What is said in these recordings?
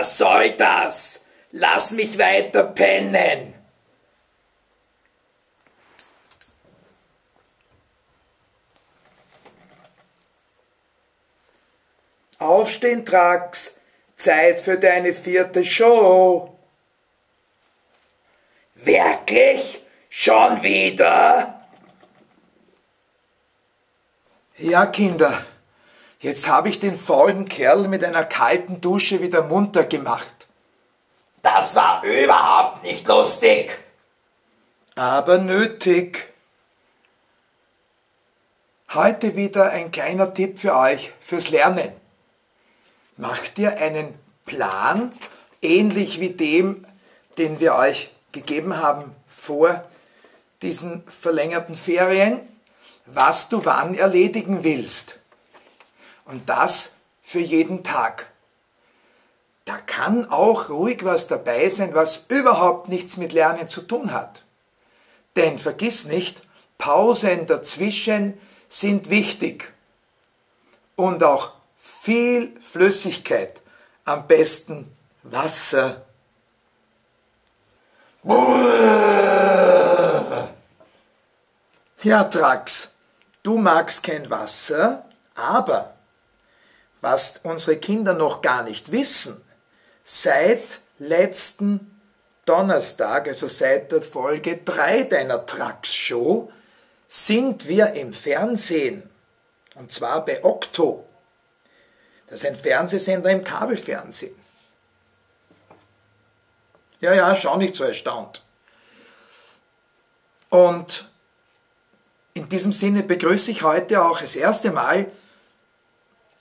was soll das? Lass mich weiter pennen. Aufstehen, Trax. Zeit für deine vierte Show. Wirklich? Schon wieder? Ja, Kinder, jetzt habe ich den faulen Kerl mit einer kalten Dusche wieder munter gemacht. Das war überhaupt nicht lustig. Aber nötig. Heute wieder ein kleiner Tipp für euch fürs Lernen. Macht ihr einen Plan, ähnlich wie dem, den wir euch gegeben haben vor diesen verlängerten Ferien, was du wann erledigen willst. Und das für jeden Tag. Da kann auch ruhig was dabei sein, was überhaupt nichts mit Lernen zu tun hat. Denn vergiss nicht, Pausen dazwischen sind wichtig. Und auch viel Flüssigkeit, am besten Wasser. Ja, Trax, du magst kein Wasser, aber was unsere Kinder noch gar nicht wissen, seit letzten Donnerstag, also seit der Folge 3 deiner Trax-Show, sind wir im Fernsehen. Und zwar bei Okto. Das ist ein Fernsehsender im Kabelfernsehen. Ja, ja, schau nicht so erstaunt. Und in diesem Sinne begrüße ich heute auch das erste Mal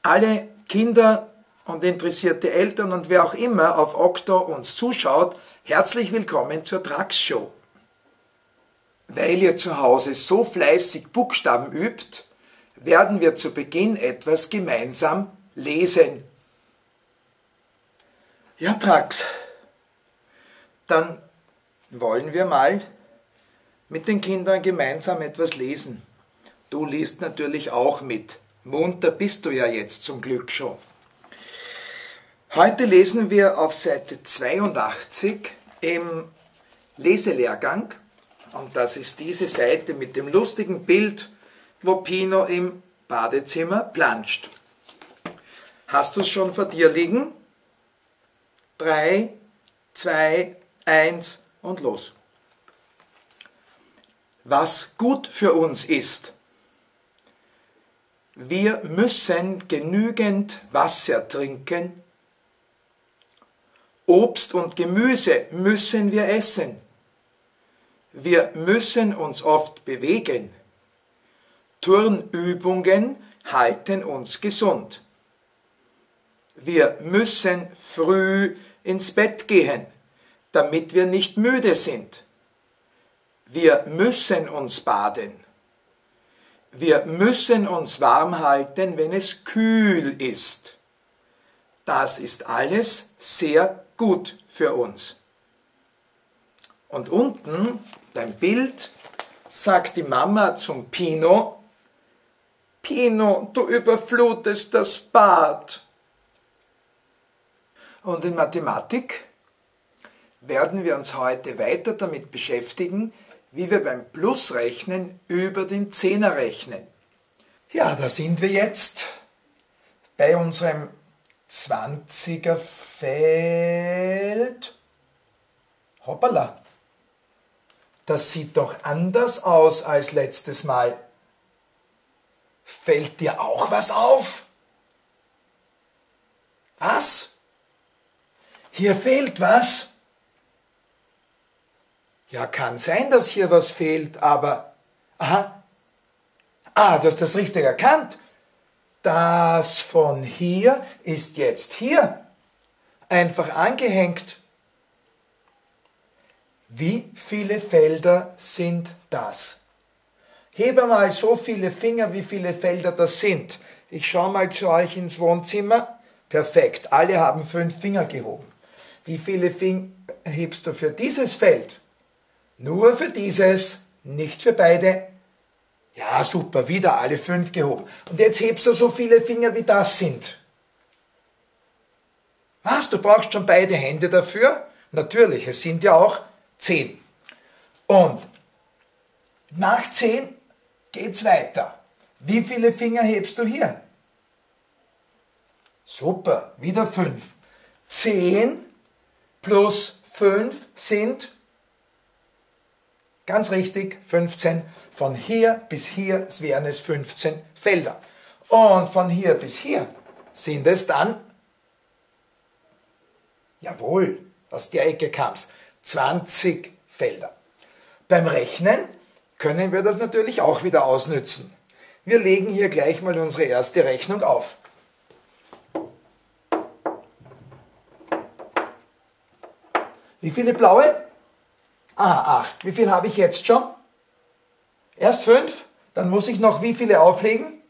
alle Kinder und interessierte Eltern und wer auch immer auf Okto uns zuschaut, herzlich willkommen zur Trax Show. Weil ihr zu Hause so fleißig Buchstaben übt, werden wir zu Beginn etwas gemeinsam lesen. Ja, Trax, dann wollen wir mal mit den Kindern gemeinsam etwas lesen. Du liest natürlich auch mit. Munter bist du ja jetzt zum Glück schon. Heute lesen wir auf Seite 82 im Leselehrgang und das ist diese Seite mit dem lustigen Bild, wo Pino im Badezimmer planscht. Hast du es schon vor dir liegen? Drei, zwei, eins und los was gut für uns ist. Wir müssen genügend Wasser trinken. Obst und Gemüse müssen wir essen. Wir müssen uns oft bewegen. Turnübungen halten uns gesund. Wir müssen früh ins Bett gehen, damit wir nicht müde sind. Wir müssen uns baden. Wir müssen uns warm halten, wenn es kühl ist. Das ist alles sehr gut für uns. Und unten beim Bild sagt die Mama zum Pino, Pino, du überflutest das Bad. Und in Mathematik werden wir uns heute weiter damit beschäftigen, wie wir beim Plusrechnen über den Zehner rechnen. Ja, da sind wir jetzt bei unserem 20er Feld. Hoppala. Das sieht doch anders aus als letztes Mal. Fällt dir auch was auf? Was? Hier fehlt was? Ja, kann sein, dass hier was fehlt, aber... Aha. Ah, du hast das richtig erkannt. Das von hier ist jetzt hier. Einfach angehängt. Wie viele Felder sind das? Hebe mal so viele Finger, wie viele Felder das sind. Ich schaue mal zu euch ins Wohnzimmer. Perfekt, alle haben fünf Finger gehoben. Wie viele Finger hebst du für dieses Feld? Nur für dieses, nicht für beide. Ja, super, wieder alle fünf gehoben. Und jetzt hebst du so viele Finger, wie das sind. Was, du brauchst schon beide Hände dafür? Natürlich, es sind ja auch zehn. Und nach zehn geht's weiter. Wie viele Finger hebst du hier? Super, wieder fünf. Zehn plus fünf sind Ganz richtig, 15. Von hier bis hier wären es 15 Felder. Und von hier bis hier sind es dann, jawohl, aus der Ecke kam es, 20 Felder. Beim Rechnen können wir das natürlich auch wieder ausnützen. Wir legen hier gleich mal unsere erste Rechnung auf. Wie viele blaue? Ah, 8. Wie viel habe ich jetzt schon? Erst 5. Dann muss ich noch wie viele auflegen?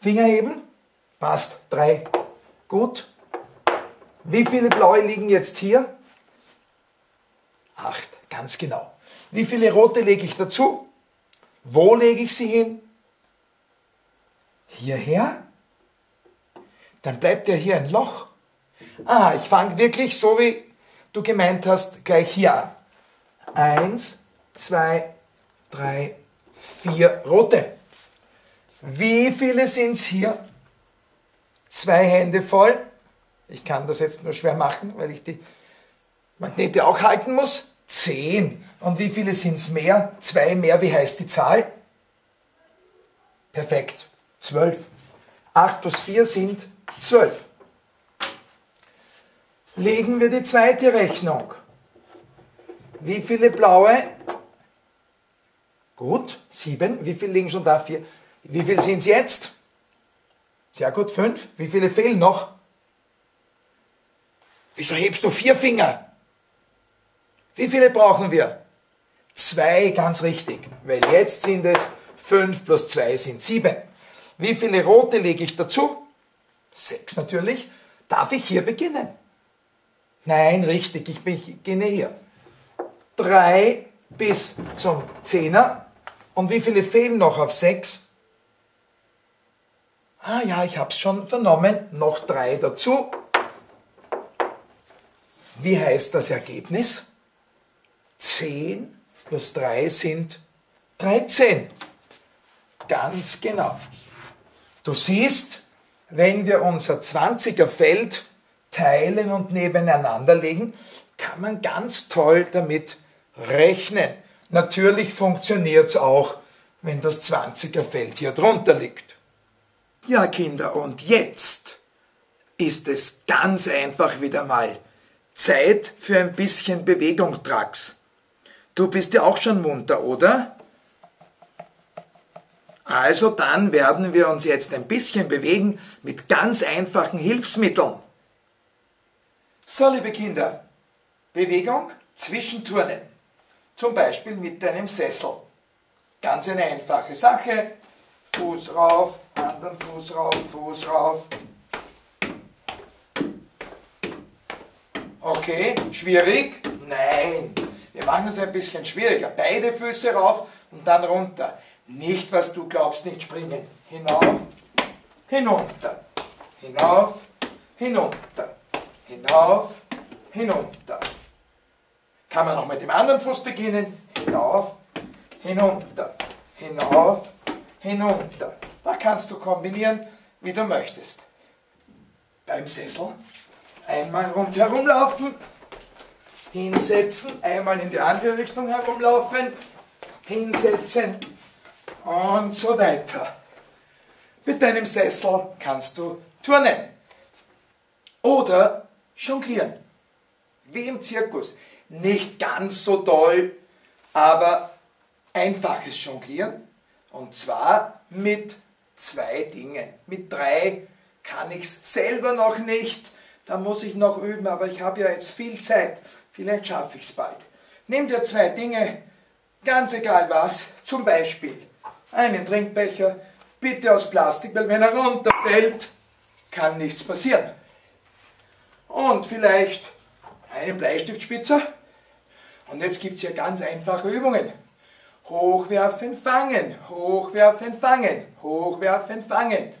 Finger heben. Passt. 3. Gut. Wie viele blaue liegen jetzt hier? 8. Ganz genau. Wie viele rote lege ich dazu? Wo lege ich sie hin? Hierher? Dann bleibt ja hier ein Loch. Ah, ich fange wirklich so wie du gemeint hast, gleich hier an. Eins, zwei, drei, vier rote. Wie viele sind es hier? Zwei Hände voll. Ich kann das jetzt nur schwer machen, weil ich die Magnete auch halten muss. Zehn. Und wie viele sind es mehr? Zwei mehr. Wie heißt die Zahl? Perfekt. Zwölf. Acht plus vier sind zwölf. Legen wir die zweite Rechnung. Wie viele blaue? Gut, sieben. Wie viele liegen schon da? Vier. Wie viele sind es jetzt? Sehr gut, fünf. Wie viele fehlen noch? Wieso hebst du vier Finger? Wie viele brauchen wir? Zwei, ganz richtig. Weil jetzt sind es fünf plus zwei sind sieben. Wie viele rote lege ich dazu? Sechs natürlich. Darf ich hier beginnen? Nein, richtig, ich beginne hier. 3 bis zum Zehner. Und wie viele fehlen noch auf 6? Ah ja, ich habe es schon vernommen. Noch 3 dazu. Wie heißt das Ergebnis? 10 plus 3 sind 13. Ganz genau. Du siehst, wenn wir unser 20er Feld teilen und nebeneinander legen, kann man ganz toll damit rechnen. Natürlich funktioniert es auch, wenn das 20er Feld hier drunter liegt. Ja, Kinder, und jetzt ist es ganz einfach wieder mal Zeit für ein bisschen Bewegung, Trax. Du bist ja auch schon munter, oder? Also dann werden wir uns jetzt ein bisschen bewegen mit ganz einfachen Hilfsmitteln. So, liebe Kinder, Bewegung zwischen Turnen. Zum Beispiel mit deinem Sessel. Ganz eine einfache Sache. Fuß rauf, anderen Fuß rauf, Fuß rauf. Okay, schwierig? Nein. Wir machen es ein bisschen schwieriger. Beide Füße rauf und dann runter. Nicht, was du glaubst, nicht springen. Hinauf, hinunter. Hinauf, hinunter. Hinauf, hinunter. Kann man auch mit dem anderen Fuß beginnen. Hinauf, hinunter, hinauf, hinunter. Da kannst du kombinieren, wie du möchtest. Beim Sessel einmal rundherum laufen, hinsetzen, einmal in die andere Richtung herumlaufen, hinsetzen und so weiter. Mit deinem Sessel kannst du turnen oder jonglieren, wie im Zirkus nicht ganz so toll, aber einfaches Jonglieren. Und zwar mit zwei Dingen. Mit drei kann ich es selber noch nicht, da muss ich noch üben, aber ich habe ja jetzt viel Zeit. Vielleicht schaffe ich es bald. Nimm dir zwei Dinge, ganz egal was, zum Beispiel einen Trinkbecher, bitte aus Plastik, weil wenn er runterfällt, kann nichts passieren. Und vielleicht einen Bleistiftspitzer und jetzt gibt es hier ganz einfache Übungen. Hochwerfen, fangen, hochwerfen, fangen, hochwerfen, fangen.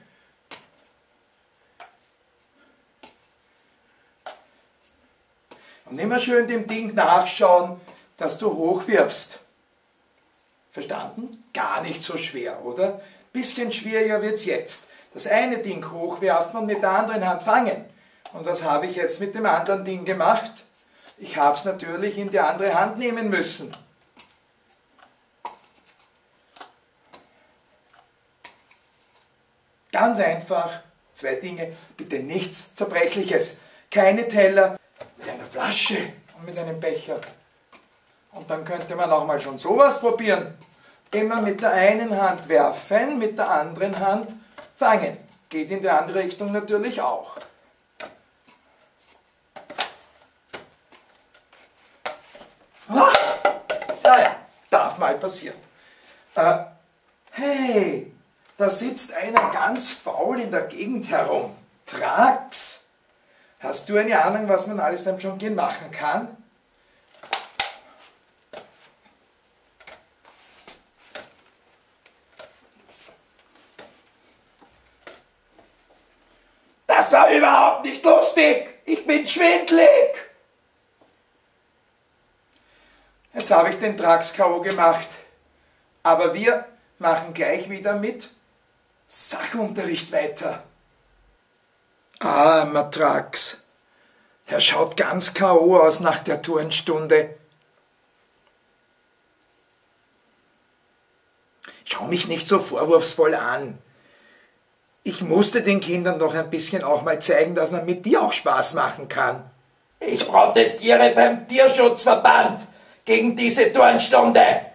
Und immer schön dem Ding nachschauen, dass du hochwirfst. Verstanden? Gar nicht so schwer, oder? Bisschen schwieriger wird es jetzt. Das eine Ding hochwerfen und mit der anderen Hand fangen. Und was habe ich jetzt mit dem anderen Ding gemacht? Ich habe es natürlich in die andere Hand nehmen müssen. Ganz einfach, zwei Dinge, bitte nichts Zerbrechliches. Keine Teller mit einer Flasche und mit einem Becher. Und dann könnte man auch mal schon sowas probieren. Immer mit der einen Hand werfen, mit der anderen Hand fangen. Geht in die andere Richtung natürlich auch. Ah, ja, darf mal passieren. Äh, hey, da sitzt einer ganz faul in der Gegend herum. Trax. Hast du eine Ahnung, was man alles beim Jonglieren machen kann? Das war überhaupt nicht lustig. Ich bin schwindlig. Jetzt habe ich den Trax K.O. gemacht. Aber wir machen gleich wieder mit Sachunterricht weiter. Armer Trax. Er schaut ganz K.O. aus nach der Turnstunde. Schau mich nicht so vorwurfsvoll an. Ich musste den Kindern doch ein bisschen auch mal zeigen, dass man mit dir auch Spaß machen kann. Ich protestiere beim Tierschutzverband gegen diese Turnstunde.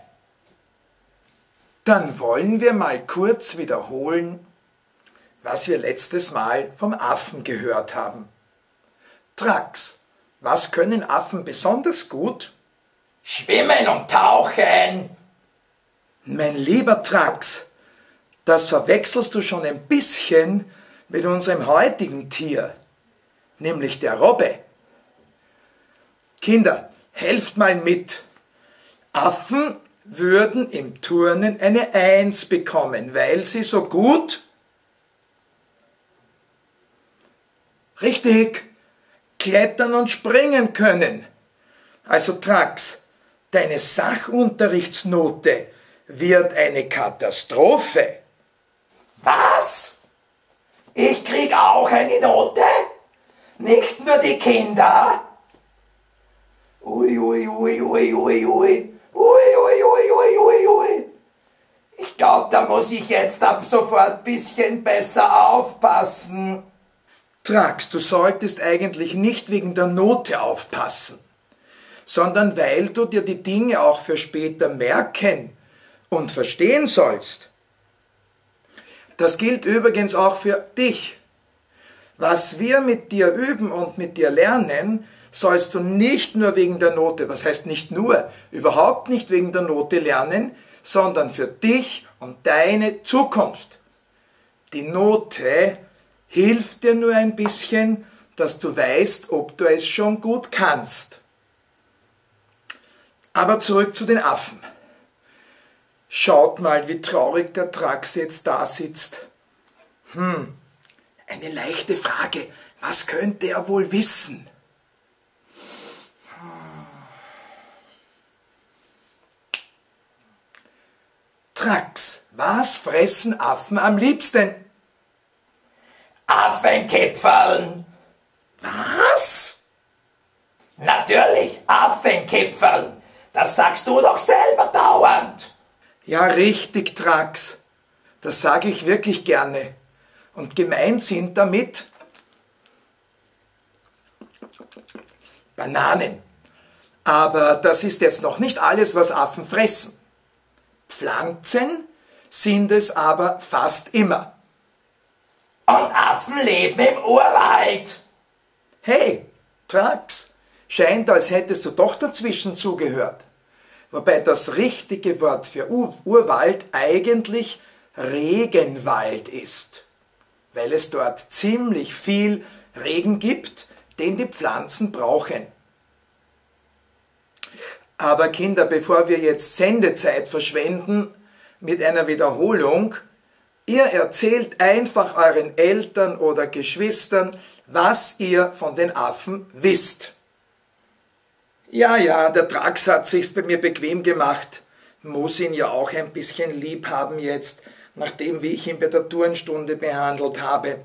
Dann wollen wir mal kurz wiederholen, was wir letztes Mal vom Affen gehört haben. Trax, was können Affen besonders gut? Schwimmen und tauchen. Mein lieber Trax, das verwechselst du schon ein bisschen mit unserem heutigen Tier, nämlich der Robbe. Kinder, helft mal mit. Affen würden im Turnen eine Eins bekommen, weil sie so gut richtig klettern und springen können. Also Trax, deine Sachunterrichtsnote wird eine Katastrophe. Was? Ich krieg auch eine Note? Nicht nur die Kinder? Ui, ui, ui, ui, ui, ui. Ui, ui, ui, ui, ui, ui. Ich glaube, da muss ich jetzt ab sofort bisschen besser aufpassen. Trax, du solltest eigentlich nicht wegen der Note aufpassen, sondern weil du dir die Dinge auch für später merken und verstehen sollst. Das gilt übrigens auch für dich. Was wir mit dir üben und mit dir lernen, sollst du nicht nur wegen der Note, was heißt nicht nur, überhaupt nicht wegen der Note lernen, sondern für dich und deine Zukunft. Die Note hilft dir nur ein bisschen, dass du weißt, ob du es schon gut kannst. Aber zurück zu den Affen. Schaut mal, wie traurig der Trax jetzt da sitzt. Hm, eine leichte Frage. Was könnte er wohl wissen? Trax, was fressen Affen am liebsten? Affenkipferln. Was? Natürlich, Affenkipferln. Das sagst du doch selber dauernd. Ja, richtig, Trax. Das sage ich wirklich gerne. Und gemeint sind damit Bananen. Aber das ist jetzt noch nicht alles, was Affen fressen. Pflanzen sind es aber fast immer. Und Affen leben im Urwald. Hey, Trax, scheint, als hättest du doch dazwischen zugehört wobei das richtige Wort für Urwald eigentlich Regenwald ist, weil es dort ziemlich viel Regen gibt, den die Pflanzen brauchen. Aber Kinder, bevor wir jetzt Sendezeit verschwenden mit einer Wiederholung, ihr erzählt einfach euren Eltern oder Geschwistern, was ihr von den Affen wisst. Ja, ja, der Trax hat sich's bei mir bequem gemacht. Muss ihn ja auch ein bisschen lieb haben jetzt, nachdem wie ich ihn bei der Turnstunde behandelt habe.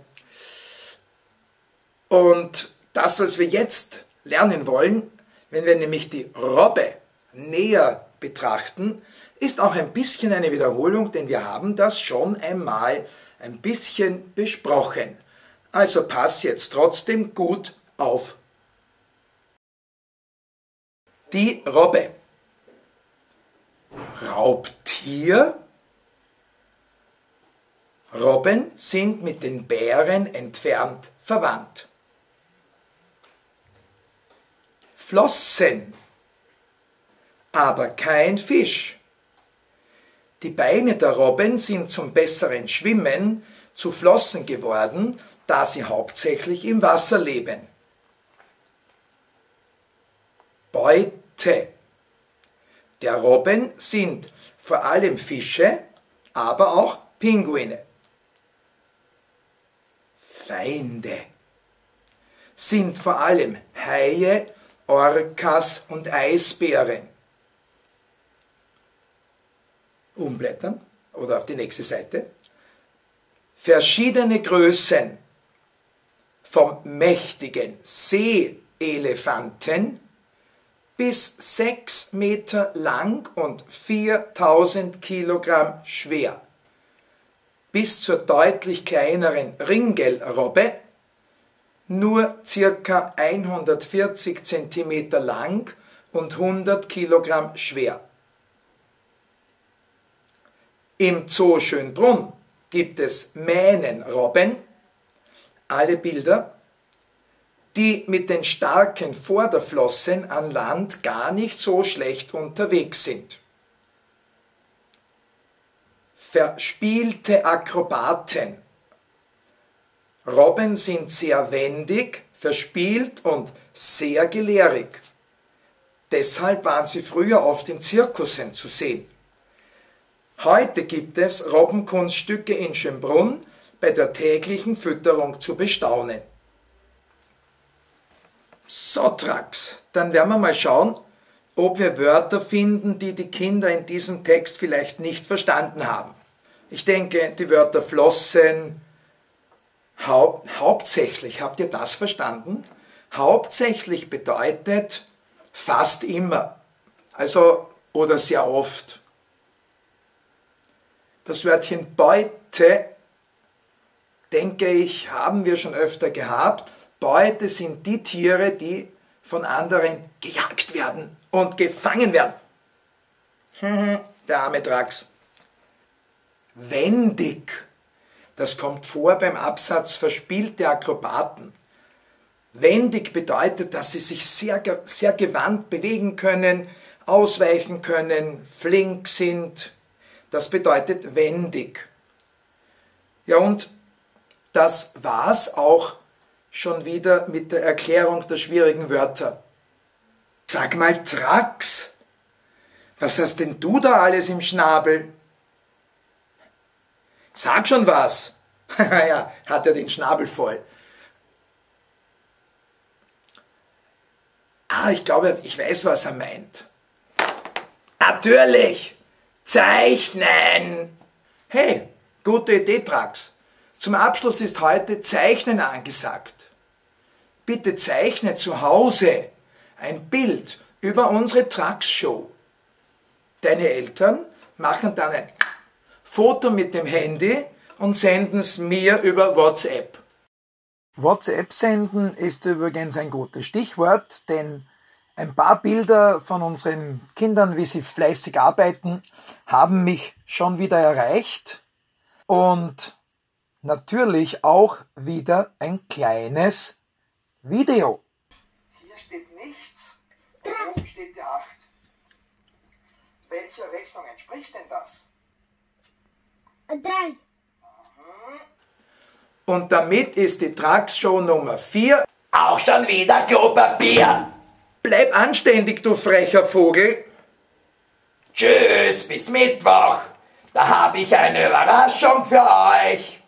Und das, was wir jetzt lernen wollen, wenn wir nämlich die Robbe näher betrachten, ist auch ein bisschen eine Wiederholung, denn wir haben das schon einmal ein bisschen besprochen. Also pass jetzt trotzdem gut auf. Die Robbe. Raubtier. Robben sind mit den Bären entfernt verwandt. Flossen, aber kein Fisch. Die Beine der Robben sind zum besseren Schwimmen zu Flossen geworden, da sie hauptsächlich im Wasser leben. Beute der Robben sind vor allem Fische, aber auch Pinguine. Feinde sind vor allem Haie, Orcas und Eisbären. Umblättern oder auf die nächste Seite. Verschiedene Größen vom mächtigen Seeelefanten bis 6 Meter lang und 4000 Kilogramm schwer, bis zur deutlich kleineren Ringelrobbe nur circa 140 cm lang und 100 Kilogramm schwer. Im Zoo Schönbrunn gibt es Mähnenrobben, alle Bilder, die mit den starken Vorderflossen an Land gar nicht so schlecht unterwegs sind. Verspielte Akrobaten Robben sind sehr wendig, verspielt und sehr gelehrig. Deshalb waren sie früher oft in Zirkussen zu sehen. Heute gibt es Robbenkunststücke in Schönbrunn bei der täglichen Fütterung zu bestaunen. So, Trax, dann werden wir mal schauen, ob wir Wörter finden, die die Kinder in diesem Text vielleicht nicht verstanden haben. Ich denke, die Wörter Flossen, Haupt, hauptsächlich, habt ihr das verstanden? Hauptsächlich bedeutet fast immer, also oder sehr oft. Das Wörtchen Beute, denke ich, haben wir schon öfter gehabt. Beute sind die Tiere, die von anderen gejagt werden und gefangen werden. Der arme Drax. Wendig das kommt vor beim Absatz verspielte Akrobaten. Wendig bedeutet, dass sie sich sehr, sehr gewandt bewegen können, ausweichen können, flink sind. Das bedeutet wendig. Ja, und das war's auch schon wieder mit der Erklärung der schwierigen Wörter. Sag mal, Trax, was hast denn du da alles im Schnabel? Sag schon was. ja, hat er den Schnabel voll. Ah, ich glaube, ich weiß, was er meint. Natürlich! Zeichnen! Hey, gute Idee, Trax. Zum Abschluss ist heute Zeichnen angesagt. Bitte zeichne zu Hause ein Bild über unsere Trax-Show. Deine Eltern machen dann ein Foto mit dem Handy und senden es mir über WhatsApp. WhatsApp senden ist übrigens ein gutes Stichwort, denn ein paar Bilder von unseren Kindern, wie sie fleißig arbeiten, haben mich schon wieder erreicht und natürlich auch wieder ein kleines Video. Hier steht nichts, oben steht die 8. Welcher Rechnung entspricht denn das? Drei. Und damit ist die Trax-Show Nummer 4 auch schon wieder Klopapier. Bleib anständig, du frecher Vogel. Tschüss, bis Mittwoch. Da habe ich eine Überraschung für euch.